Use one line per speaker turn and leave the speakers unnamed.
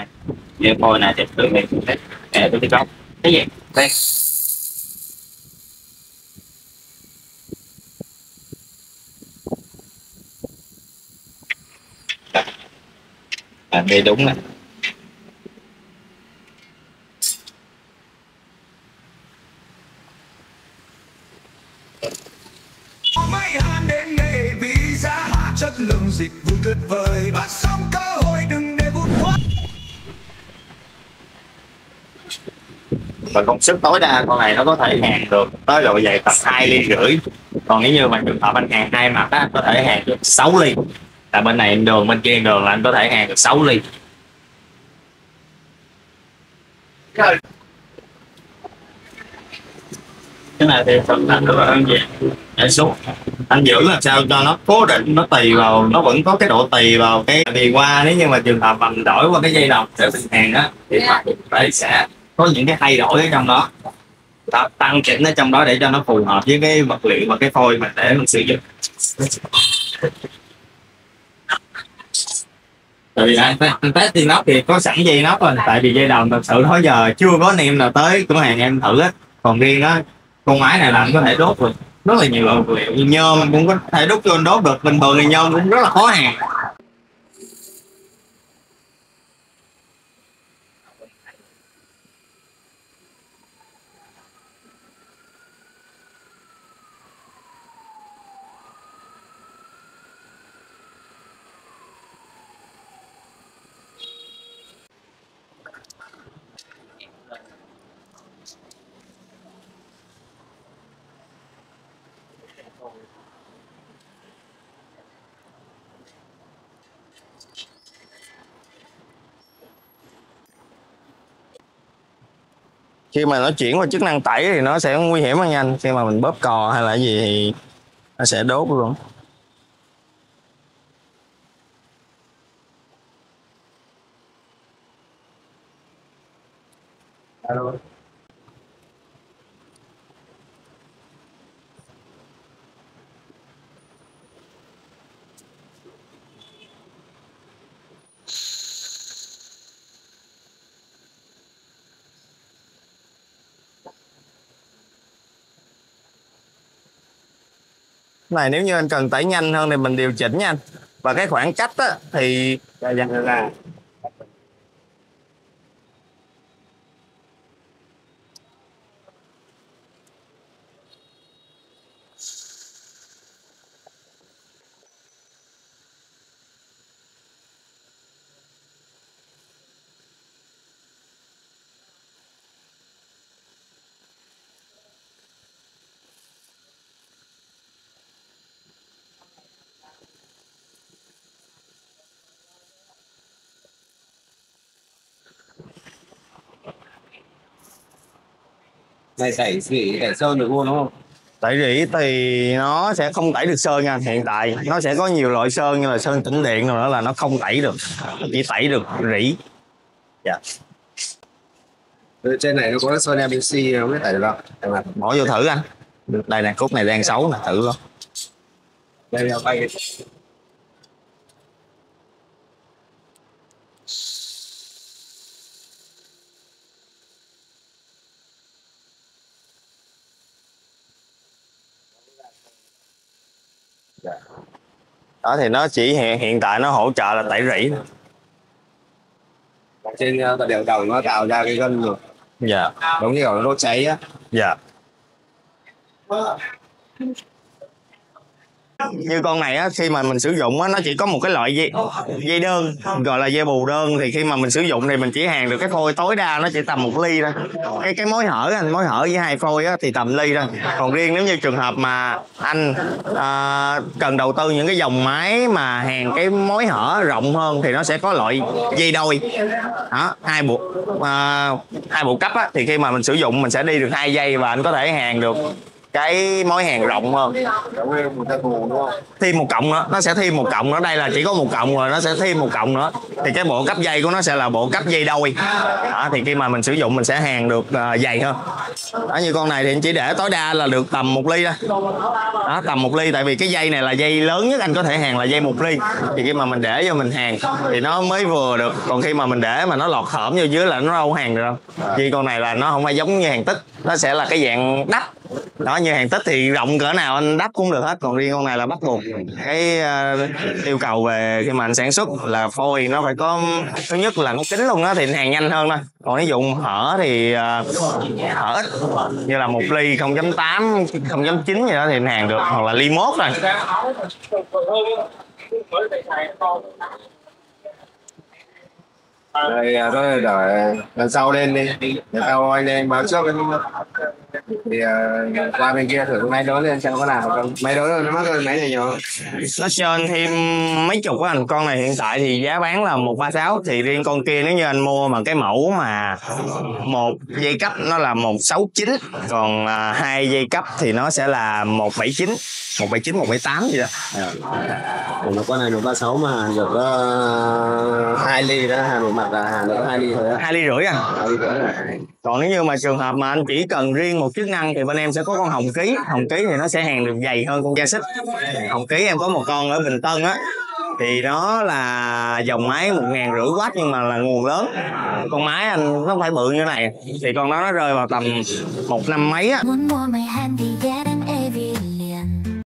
này dây coi này thì tôi này cái để tôi đi góc cái gì? Đây. À, đây đúng
này chất lượng dịch vụ tuyệt vời. Và xong
và công suất tối đa con này nó có thể hàng được tới độ dày tập hai ly rưỡi. Còn nếu như mà trường hợp anh hàng hai mặt á, anh có thể hàng được 6 ly. Là bên này đường, bên kia đường là anh có thể hàng được 6 ly. Cái này thì thực hành rất là đơn giản. Để xuống. Anh giữ làm sao cho nó cố định, nó tùy vào, nó vẫn có cái độ tùy vào cái, vì qua, nếu như mà trường hợp mình đổi qua cái dây đồng để mình hàng á, thì mặt phải sẽ có những cái thay đổi ở trong đó. Ta- tăng chỉnh ở trong đó để cho nó phù hợp với cái vật liệu và cái phôi mà để mình sử dụng. Tại vì anh test- anh test dây nóc thì có sẵn dây nóc rồi, tại vì dây đồng thật sự đó giờ chưa có anh em nào tới, cửa hàng em thử hết. còn riêng đó con máy này là anh có thể đốt được rất là nhiều vật liệu. Nhôm cũng có thể đốt cho anh đốt được, bình thường thì nhôm cũng rất là khó hàng.
Khi mà nó chuyển qua chức năng tẩy thì nó sẽ nguy hiểm hơn nhanh khi mà mình bóp cò hay là gì thì nó sẽ đốt luôn Hello. Này nếu như anh cần tẩy nhanh hơn thì mình điều chỉnh nha. Anh và cái khoảng cách á, thì
dạ dạ. dạ.
Này tẩy gì? Tẩy sơn được luôn đúng không?
Tẩy rỉ thì nó sẽ không tẩy được sơn nha hiện tại. Nó sẽ có nhiều loại sơn như là sơn tĩnh điện rồi đó là nó không tẩy được chỉ tẩy được rỉ. Dạ.
Trên này nó có sơn MBC không biết tẩy được không? Mà
bỏ vô thử anh. Đây nè cúc này đang xấu nè thử luôn.
Đây đeo tay
đó thì nó chỉ hiện hiện tại nó hỗ trợ là tẩy rỉ thôi.
trên uh, đèo đồng nó tạo ra cái gân rồi.
Dạ.
Giống như kiểu nó đốt cháy á.
Dạ như con này á khi mà mình sử dụng á nó chỉ có một cái loại dây dây đơn gọi là dây bù đơn. Thì khi mà mình sử dụng thì mình chỉ hàng được cái phôi tối đa nó chỉ tầm một ly thôi. Cái cái mối hở anh mối hở với hai phôi á thì tầm ly thôi. Còn riêng nếu như trường hợp mà anh à, cần đầu tư những cái dòng máy mà hàng cái mối hở rộng hơn thì nó sẽ có loại dây đôi. Đó hai bộ à, hai bộ cấp á thì khi mà mình sử dụng mình sẽ đi được hai dây và anh có thể hàng được cái mối hàng rộng hơn thêm một cộng nữa nó sẽ thêm một cộng nữa. Đây là chỉ có một cộng rồi nó sẽ thêm một cộng nữa. Thì cái bộ cấp dây của nó sẽ là bộ cấp dây đôi. Đó, thì khi mà mình sử dụng mình sẽ hàng được à, dày hơn. Đó như con này thì anh chỉ để tối đa là được tầm một ly thôi. Đó tầm một ly tại vì cái dây này là dây lớn nhất anh có thể hàng là dây một ly. Thì khi mà mình để vô mình hàng thì nó mới vừa được. Còn khi mà mình để mà nó lọt hõm vô dưới là nó đâu hàng được đâu. Vì con này là nó không phải giống như hàng tích. Nó sẽ là cái dạng đắp đó như hàng tích thì rộng cỡ nào anh đắp cũng được hết còn riêng con này là bắt buộc. Cái uh, yêu cầu về khi mà anh sản xuất là phôi nó phải có thứ nhất là nó kín luôn á thì hàng nhanh hơn thôi. Còn ví dụ hở thì uh, hở ít như là một ly 0.8 0.9 gì đó thì hàng được hoặc là ly mốt rồi.
Đây à, rồi đợi lần sau lên đi. Lần sau anh lên báo trước thì à, qua bên kia thử máy đối lên xem có nào không. Máy đối nó mắc hơn máy này nhiều
nó trên thêm mấy chục anh. Con này hiện tại thì giá bán là một ba sáu. Thì riêng con kia nếu như anh mua mà cái mẫu mà một dây cấp nó là một sáu chín. Còn à, hai dây cấp thì nó sẽ là một bảy chín một bảy chín một bảy tám gì đó.
Còn nó con này nó ba sáu mà được uh, hai ly đó hàng một mặt là hàng được hai ly thôi á.
Hai ly rưỡi anh
hai ly là
còn nếu như mà trường hợp mà anh chỉ cần riêng một chức năng thì bên em sẽ có con hồng ký. Hồng ký thì nó sẽ hàng được dày hơn con da xích. Hồng ký em có một con ở bình tân á, thì nó là dòng máy một ngàn rưỡi watt nhưng mà là nguồn lớn. Con máy anh nó không phải bự như này, thì con đó nó rơi vào tầm một năm mấy á.